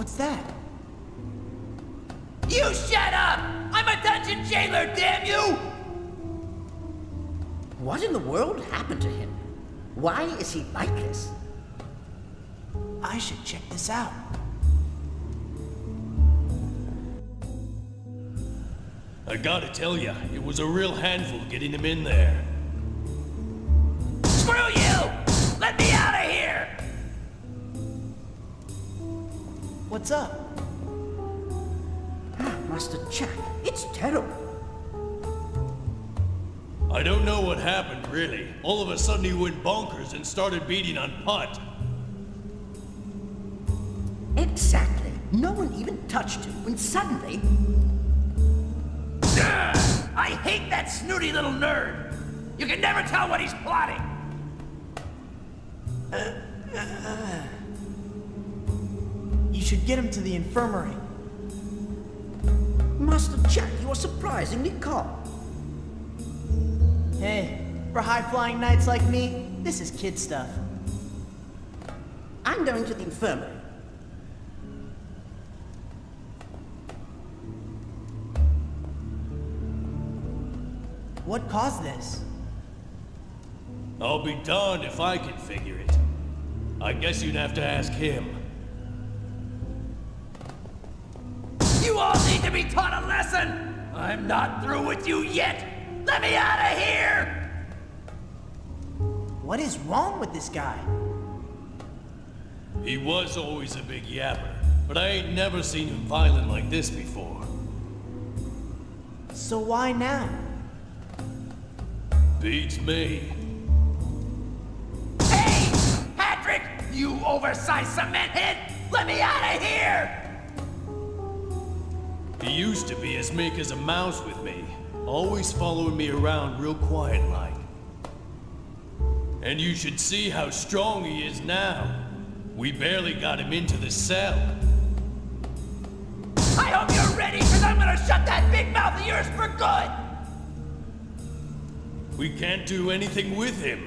What's that? You shut up! I'm a dungeon jailer, damn you! What in the world happened to him? Why is he like this? I should check this out. I gotta tell ya, it was a real handful getting him in there. And started beating on Putt. Exactly. No one even touched him when suddenly... I hate that snooty little nerd! You can never tell what he's plotting! You should get him to the infirmary. Master Jack, you are surprisingly calm. Hey, for high-flying knights like me, this is kid stuff. I'm going to the infirmary. What caused this? I'll be darned if I can figure it. I guess you'd have to ask him. You all need to be taught a lesson! I'm not through with you yet! Let me out of here! What is wrong with this guy? He was always a big yapper, but I ain't never seen him violent like this before. So why now? Beats me. Hey! Patrick! You oversized cement head! Let me out of here! He used to be as meek as a mouse with me, always following me around real quiet like. And you should see how strong he is now. We barely got him into the cell. I hope you're ready, because I'm gonna shut that big mouth of yours for good! We can't do anything with him.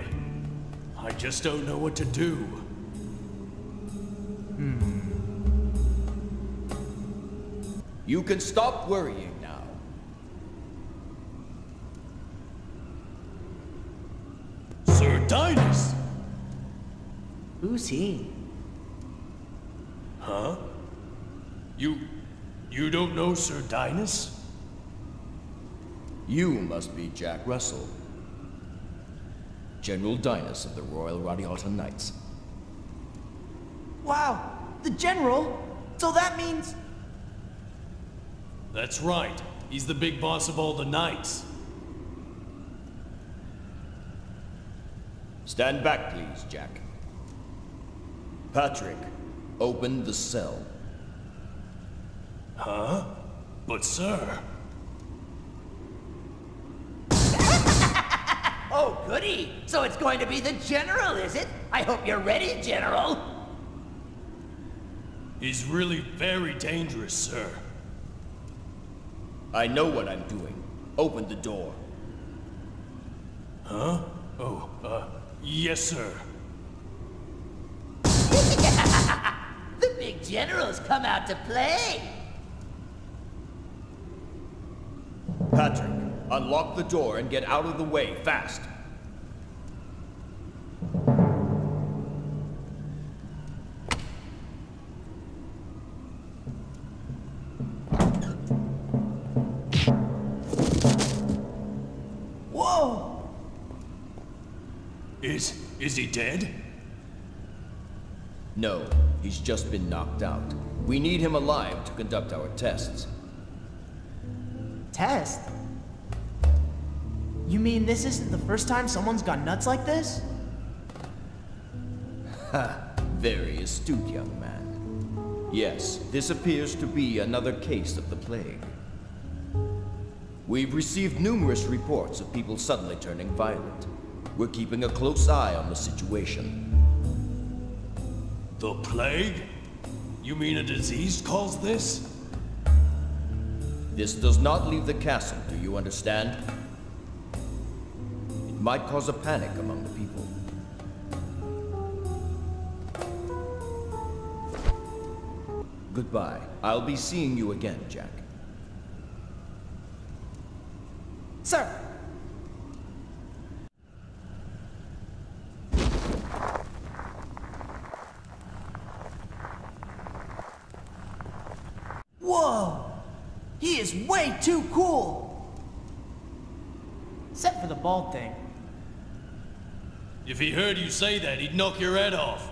I just don't know what to do. Hmm. You can stop worrying now. Dynas! Who's he? Huh? You... you don't know Sir Dynas? You must be Jack Russell. General Dynas of the Royal Radiata Knights. Wow, the general? So that means... That's right. He's the big boss of all the knights. Stand back, please, Jack. Patrick, open the cell. Huh? But sir... Oh, goody! So it's going to be the General, is it? I hope you're ready, General! He's really very dangerous, sir. I know what I'm doing. Open the door. Huh? Oh, uh, yes, sir. The big General's come out to play! Patrick, unlock the door and get out of the way, fast. Is... is he dead? No, he's just been knocked out. We need him alive to conduct our tests. Test? You mean this isn't the first time someone's gone nuts like this? Ha! Very astute, young man. Yes, this appears to be another case of the plague. We've received numerous reports of people suddenly turning violent. We're keeping a close eye on the situation. The plague? You mean a disease caused this? This does not leave the castle, do you understand? It might cause a panic among the people. Goodbye. I'll be seeing you again, Jack. Sir! Whoa! He is way too cool! Except for the bald thing. If he heard you say that, he'd knock your head off.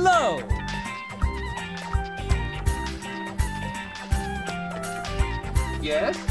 Hello! Yes?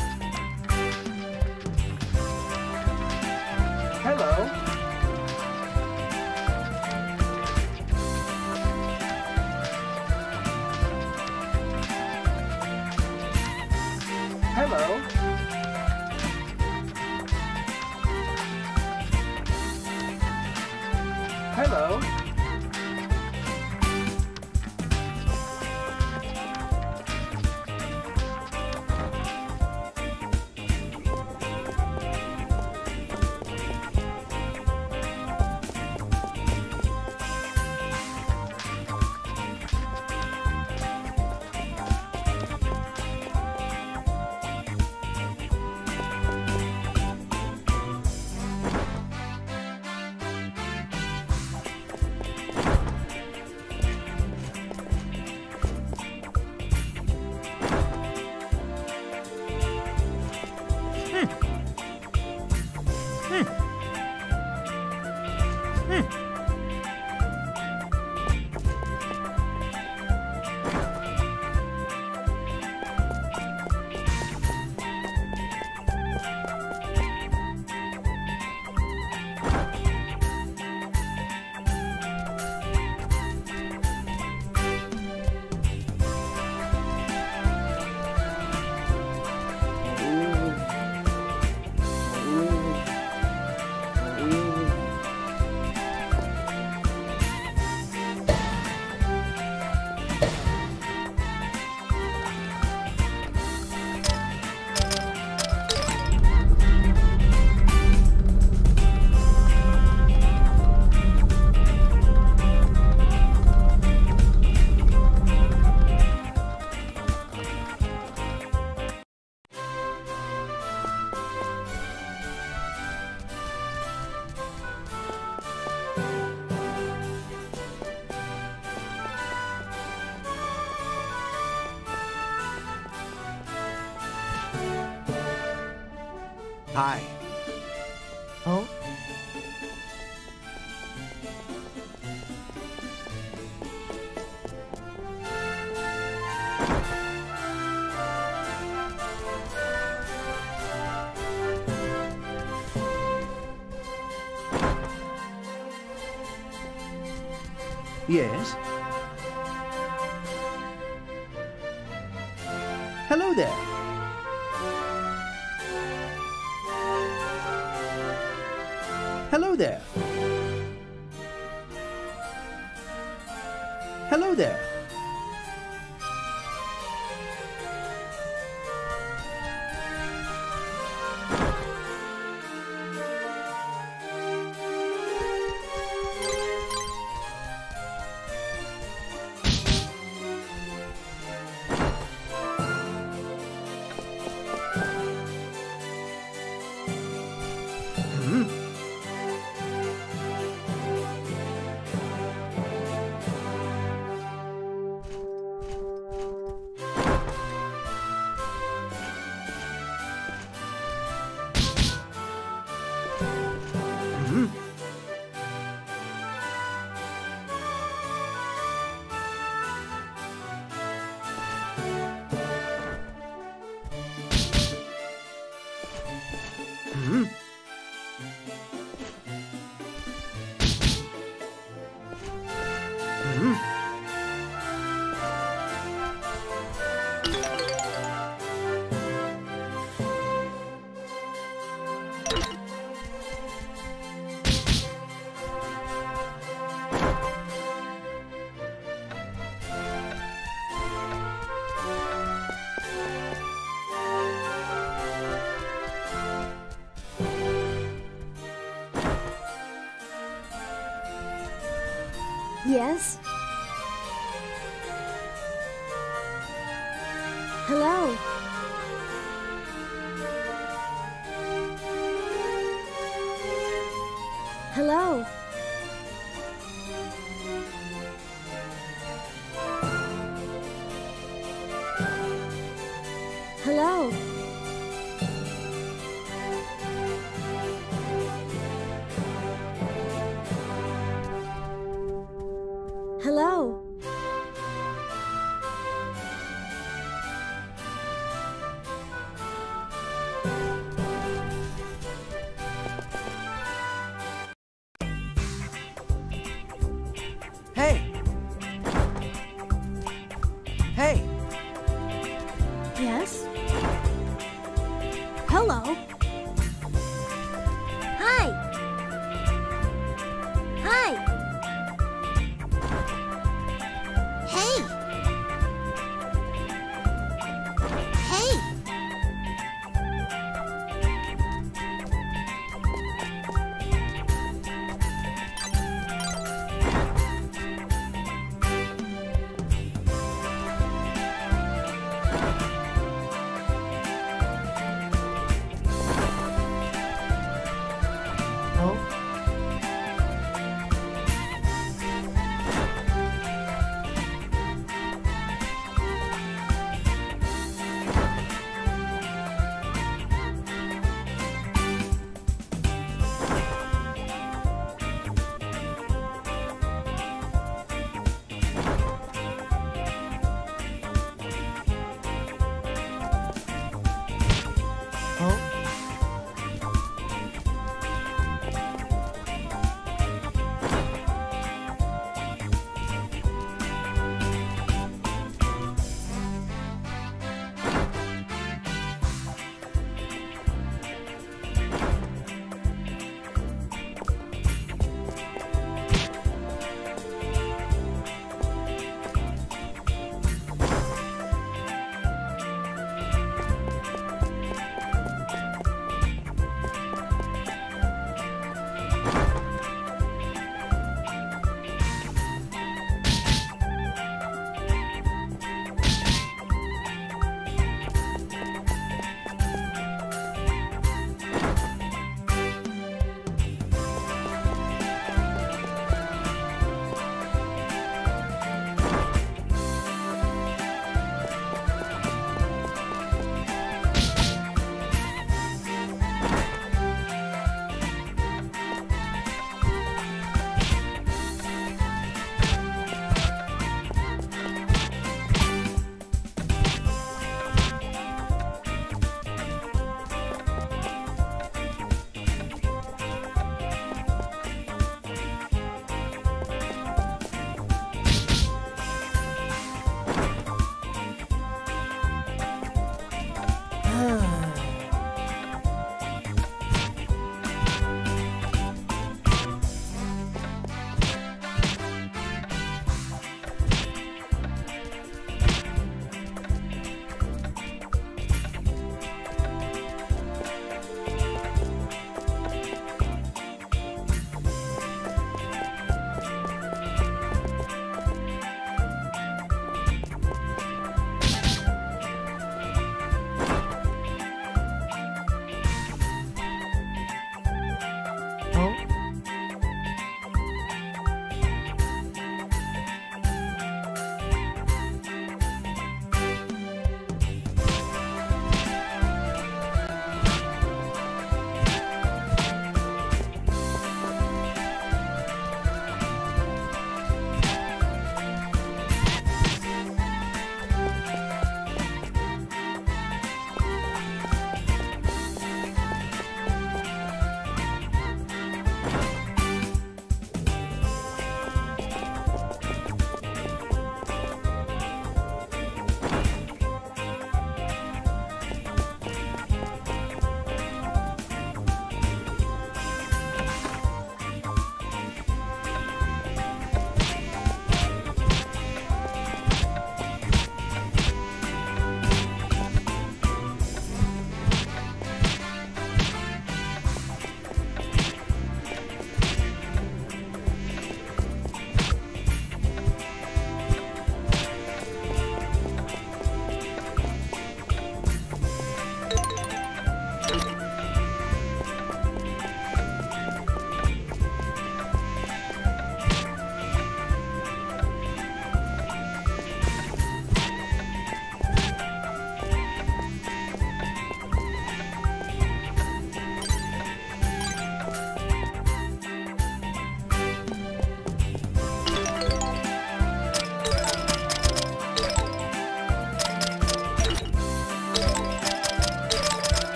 Hi. Oh? Yes? Yes? Hello?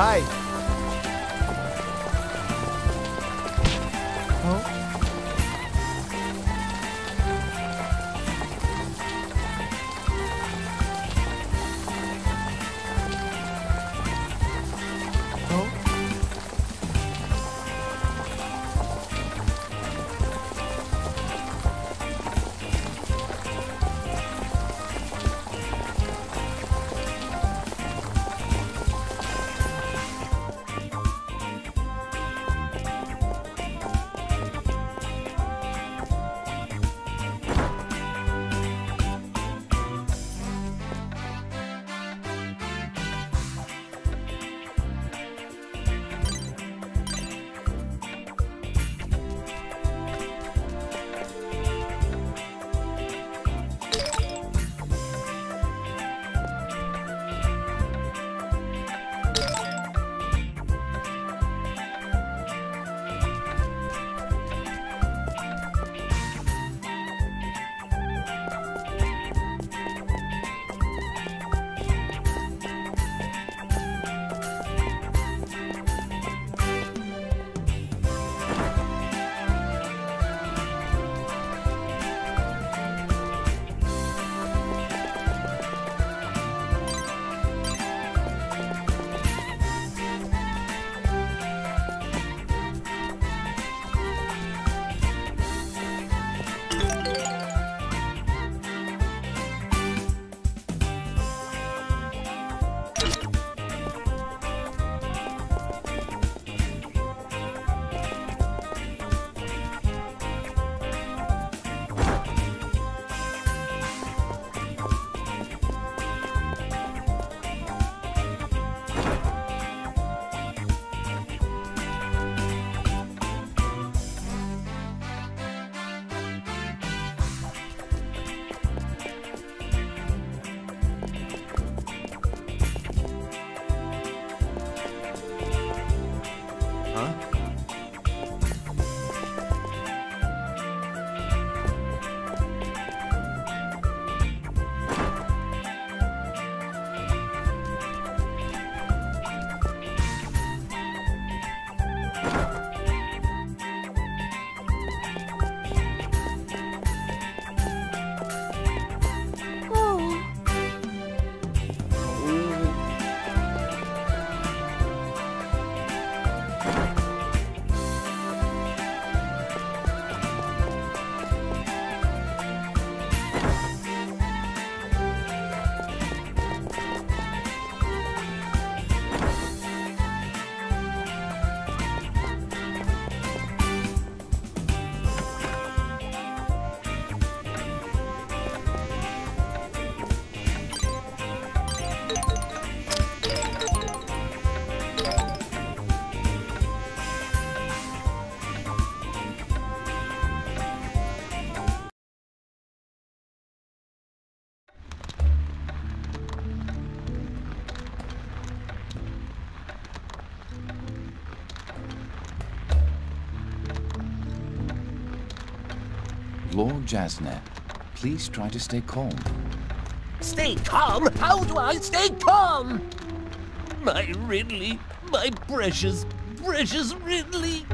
Hi. Lord Jasnet, please try to stay calm. Stay calm? How do I stay calm? My Ridley, my precious, precious Ridley.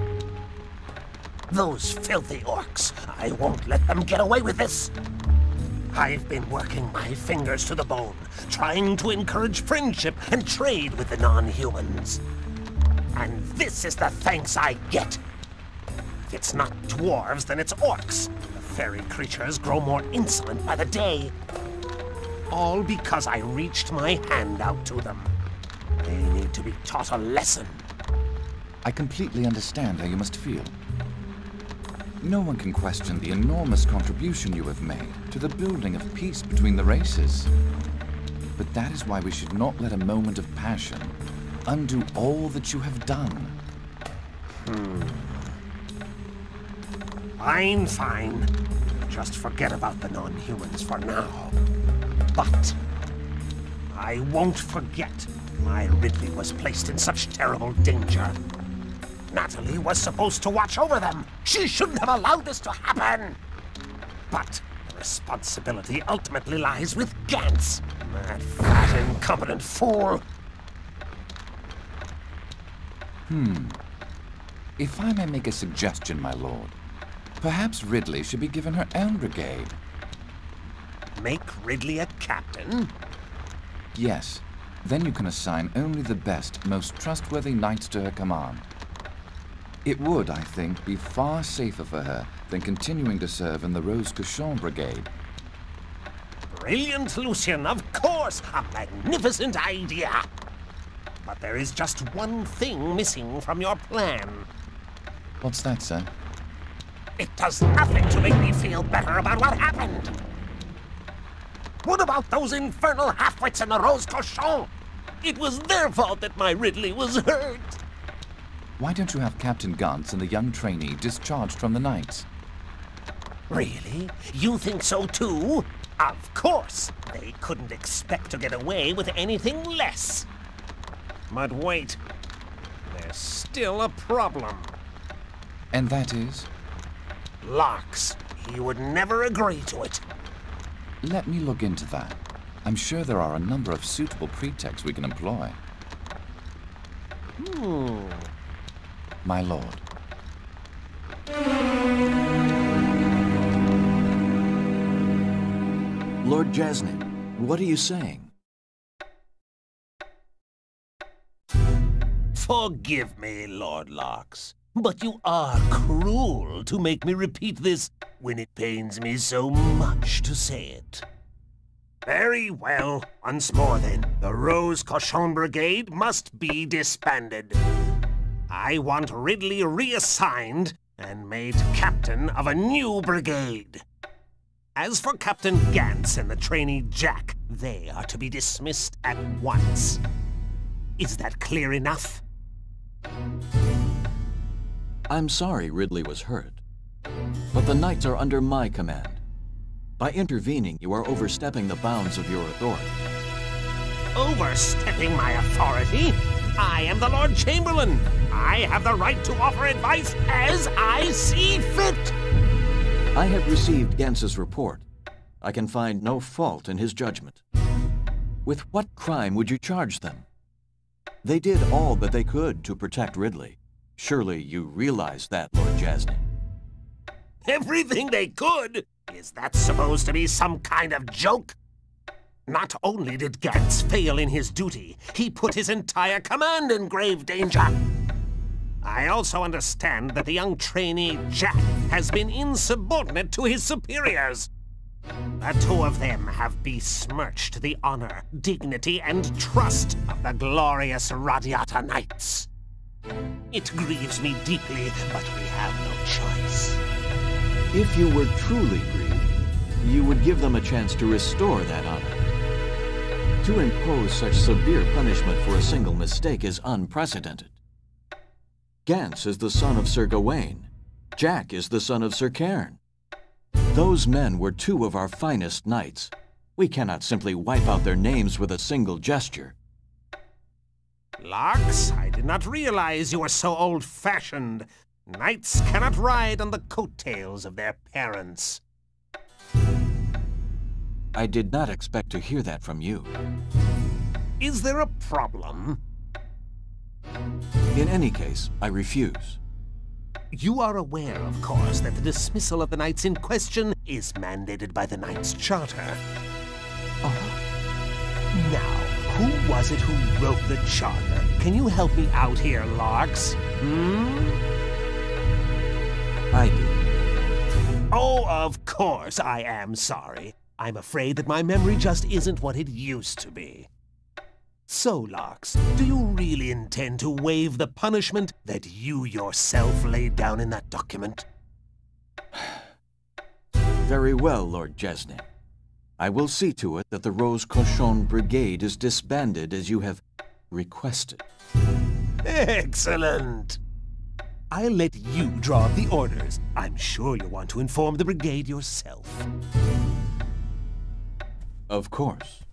Those filthy orcs. I won't let them get away with this. I've been working my fingers to the bone, trying to encourage friendship and trade with the non-humans. And this is the thanks I get. If it's not dwarves, then it's orcs. Fairy creatures grow more insolent by the day. All because I reached my hand out to them. They need to be taught a lesson. I completely understand how you must feel. No one can question the enormous contribution you have made to the building of peace between the races. But that is why we should not let a moment of passion undo all that you have done. Hmm. Fine, fine. Just forget about the non-humans for now. But I won't forget my Ridley was placed in such terrible danger. Natalie was supposed to watch over them. She shouldn't have allowed this to happen. But the responsibility ultimately lies with Gantz. That fat, incompetent fool. Hmm. If I may make a suggestion, my lord, perhaps Ridley should be given her own brigade. Make Ridley a captain? Yes. Then you can assign only the best, most trustworthy knights to her command. It would, I think, be far safer for her than continuing to serve in the Rose Cochon Brigade. Brilliant, Lucien, of course! A magnificent idea! But there is just one thing missing from your plan. What's that, sir? It does nothing to make me feel better about what happened! What about those infernal halfwits in the Rose Cochon? It was their fault that my Ridley was hurt! Why don't you have Captain Gantz and the young trainee discharged from the Knights? Really? You think so too? Of course! They couldn't expect to get away with anything less. But wait, there's still a problem. And that is? Larks. He would never agree to it. Let me look into that. I'm sure there are a number of suitable pretexts we can employ. Hmm. My lord. Lord Jasnin, what are you saying? Forgive me, Lord Larks, but you are cruel to make me repeat this when it pains me so much to say it. Very well. Once more then, the Rose Cochon Brigade must be disbanded. I want Ridley reassigned and made captain of a new brigade. As for Captain Gantz and the trainee Jack, they are to be dismissed at once. Is that clear enough? I'm sorry Ridley was hurt, but the Knights are under my command. By intervening, you are overstepping the bounds of your authority. Overstepping my authority? I am the Lord Chamberlain. I have the right to offer advice as I see fit. I have received Gantz's report. I can find no fault in his judgment. With what crime would you charge them? They did all that they could to protect Ridley. Surely you realize that, Lord Jasne. Everything they could? Is that supposed to be some kind of joke? Not only did Gantz fail in his duty, he put his entire command in grave danger. I also understand that the young trainee, Jack, has been insubordinate to his superiors. The two of them have besmirched the honor, dignity, and trust of the glorious Radiata Knights. It grieves me deeply, but we have no choice. If you were truly grieved, you would give them a chance to restore that honor. To impose such severe punishment for a single mistake is unprecedented. Gantz is the son of Sir Gawain. Jack is the son of Sir Cairn. Those men were two of our finest knights. We cannot simply wipe out their names with a single gesture. Larks, I did not realize you were so old-fashioned. Knights cannot ride on the coattails of their parents. I did not expect to hear that from you. Is there a problem? In any case, I refuse. You are aware, of course, that the dismissal of the knights in question is mandated by the Knights' Charter. Uh -huh. Now, who was it who wrote the charter? Can you help me out here, Larks? Hmm? I do. Oh, of course I am sorry. I'm afraid that my memory just isn't what it used to be. So, Larks, do you really intend to waive the punishment that you yourself laid down in that document? Very well, Lord Jasne. I will see to it that the Rose Cochon Brigade is disbanded as you have requested. Excellent! I'll let you draw up the orders. I'm sure you'll want to inform the brigade yourself. Of course.